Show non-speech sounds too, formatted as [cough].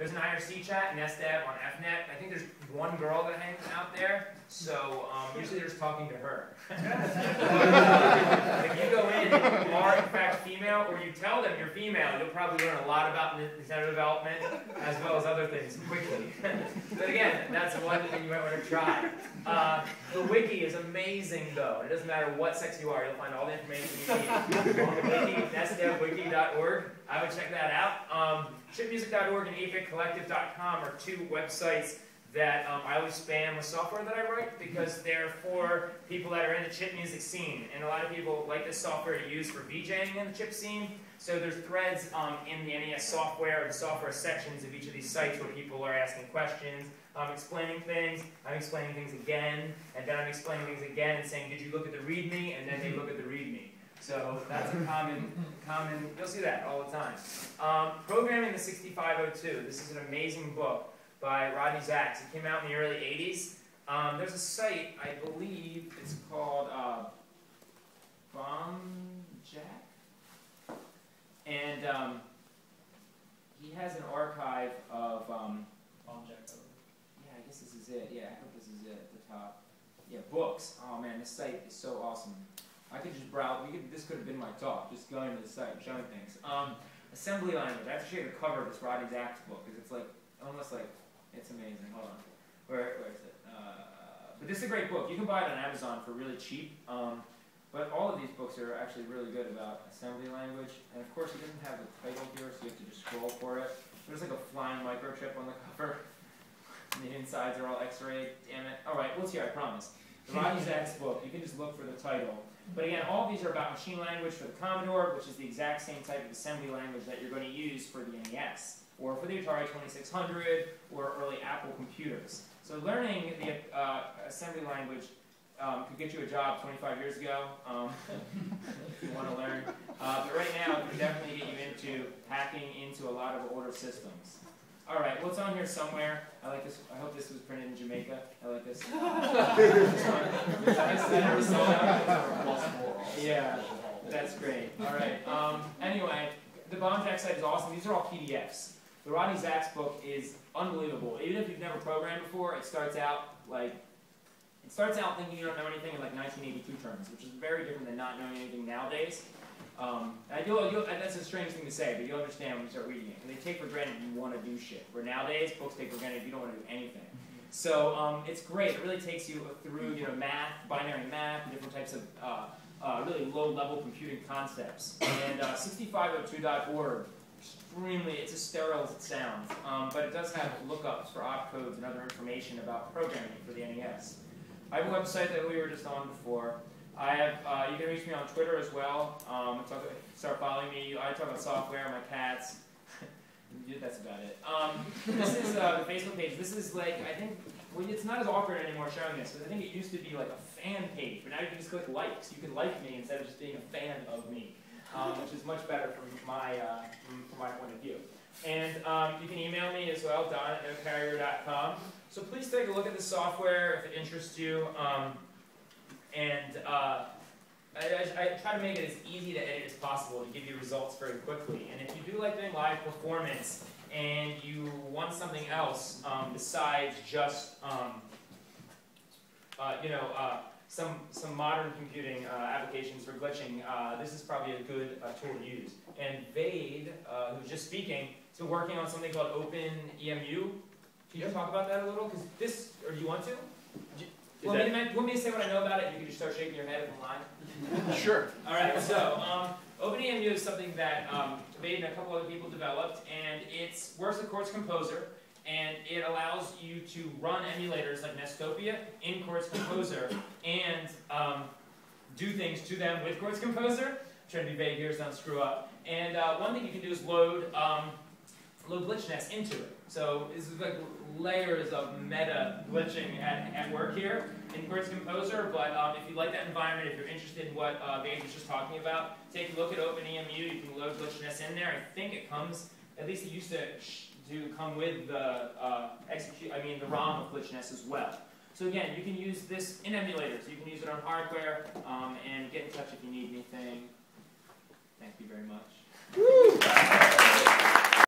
There's an IRC chat, NESdev on EFnet. I think there's one girl that hangs out there, so um, usually they're just talking to her. [laughs] if you go in and you are in fact female, or you tell them you're female, you'll probably learn a lot about Nintendo development, as well as other things quickly. [laughs] but again, that's one thing you might want to try. Uh, the wiki is amazing though. It doesn't matter what sex you are, you'll find all the information you need on the wiki, nesdevwiki.org. I would check that out. Um, chipmusic.org and 8bitcollective.com are two websites that um, I always spam with software that I write because they're for people that are in the chip music scene. And a lot of people like this software to use for VJing in the chip scene. So there's threads um, in the NES software, the software sections of each of these sites where people are asking questions. I'm explaining things, I'm explaining things again, and then I'm explaining things again and saying, did you look at the README? And then they look at the README. So that's a common, common, you'll see that all the time. Um, Programming the 6502. This is an amazing book by Rodnay Zaks. It came out in the early 80s. Um, there's a site, I believe it's called uh, Jack, And um, he has an archive of... Um, Jack. Yeah, I guess this is it. Yeah, I hope this is it at the top. Yeah, books. Oh man, this site is so awesome. I could just browse. Could, this could have been my talk, just going to the site and showing things. Um, assembly language. I have to show you the cover of this Rodnay Zaks book because it's like almost like it's amazing. Hold on, where where is it? Uh, but this is a great book. You can buy it on Amazon for really cheap. Um, but all of these books are actually really good about assembly language. And of course, it doesn't have the title here, so you have to just scroll for it. There's like a flying microchip on the [laughs] cover. and the insides are all x-rayed. Damn it. All right, well, here, I promise. The Rodnay Zaks book. You can just look for the title. But again, all these are about machine language for the Commodore, which is the exact same type of assembly language that you're going to use for the NES, or for the Atari 2600, or early Apple computers. So learning the uh, assembly language um, could get you a job 25 years ago, um, [laughs] if you want to learn. Uh, but right now, it can definitely get you into hacking into a lot of older systems. All right, what's on here somewhere? I like this. I hope this was printed in Jamaica. I like this. [laughs] [laughs] yeah, that's great. All right. Um, anyway, the Bomb Jack site is awesome. These are all PDFs. The Rodnay Zaks book is unbelievable. Even if you've never programmed before, it starts out like it starts out thinking you don't know anything in like 1982 terms, which is very different than not knowing anything nowadays. Um, and you'll, you'll, that's a strange thing to say, but you'll understand when you start reading it. And they take for granted you want to do shit. Where nowadays, books take for granted you don't want to do anything. So um, it's great. It really takes you through you know math, binary math, different types of uh, uh, really low-level computing concepts. And uh, 6502.org, extremely, it's as sterile as it sounds, um, but it does have lookups for opcodes and other information about programming for the NES. I have a website that we were just on before. I have, uh, you can reach me on Twitter as well. Um, talk, start following me. I talk about software, my cats. [laughs] That's about it. Um, this is uh, the Facebook page. This is like, I think, well, it's not as awkward anymore showing this, because I think it used to be like a fan page, but now you can just click likes. You can like me instead of just being a fan of me, um, which is much better from my, uh, from, my point of view. And um, you can email me as well, don at nocarrier.com. So please take a look at the software if it interests you. Um, and uh, I, I, I, try to make it as easy to edit as possible to give you results very quickly. And if you do like doing live performance and you want something else um, besides just, um, uh, you know, uh, some, some modern computing uh, applications for glitching, uh, this is probably a good uh, tool to use. And Vade, who's just speaking, is working on something called OpenEMU. Can you talk about that a little? Because this, or do you want to? Want me, to, want me to say what I know about it? You can just start shaking your head in line. [laughs] sure. All right. So um, OpenEMU is something that um, Vade and a couple other people developed, and it works with Quartz Composer, and it allows you to run emulators like Nestopia in Quartz Composer and um, do things to them with Quartz Composer. I'm trying to be vague here so don't screw up. And uh, one thing you can do is load um, load GlitchNES into it. So this is like layers of meta glitching at, at work here in Quartz Composer, but um, if you like that environment, if you're interested in what uh, Vade was just talking about, take a look at OpenEMU, you can load GlitchNES in there. I think it comes, at least it used to, to come with the uh, execute, I mean the ROM of GlitchNES as well. So again, you can use this in emulators. You can use it on hardware, um, and get in touch if you need anything. Thank you very much.